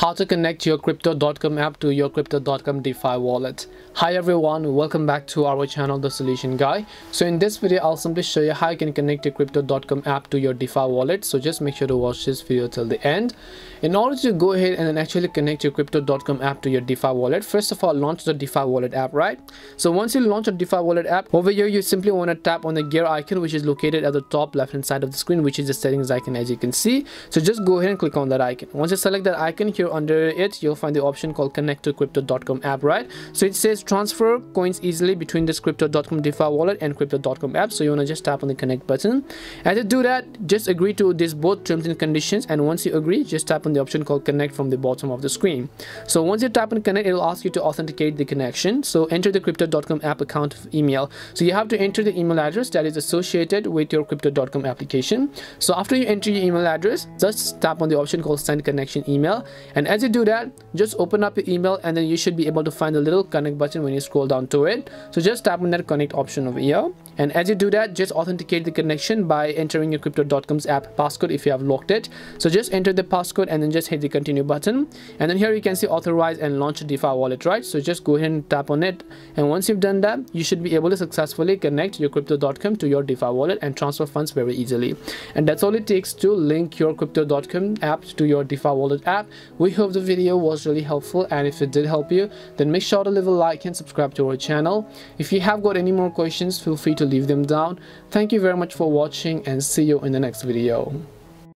how to connect your crypto.com app to your crypto.com DeFi wallet. Hi everyone, welcome back to our channel The Solution Guy. So in this video, I'll simply show you how you can connect your crypto.com app to your DeFi wallet. So just make sure to watch this video till the end. In order to go ahead and actually connect your crypto.com app to your DeFi wallet, first of all, launch the DeFi wallet app, right? So once you launch a DeFi wallet app, over here, you simply want to tap on the gear icon, which is located at the top left hand side of the screen, which is the settings icon as you can see. So just go ahead and click on that icon. Once you select that icon here under it you'll find the option called connect to crypto.com app right? So it says transfer coins easily between this crypto.com defi wallet and crypto.com app. So you want to just tap on the connect button. And to do that just agree to these both terms and conditions. And once you agree just tap on the option called connect from the bottom of the screen. So once you tap on connect it will ask you to authenticate the connection. So enter the crypto.com app account email. So you have to enter the email address that is associated with your crypto.com application. So after you enter your email address just tap on the option called send connection email. and as you do that just open up your email and then you should be able to find the little connect button when you scroll down to it. So just tap on that connect option over here. And as you do that just authenticate the connection by entering your crypto.com's app passcode if you have locked it. So just enter the passcode and then just hit the continue button. And then here you can see authorize and launch a defi wallet right? So just go ahead and tap on it. And once you've done that you should be able to successfully connect your crypto.com to your defi wallet and transfer funds very easily. And that's all it takes to link your crypto.com app to your defi wallet app we hope the video was really helpful and if it did help you then make sure to leave a like and subscribe to our channel. If you have got any more questions feel free to leave them down. Thank you very much for watching and see you in the next video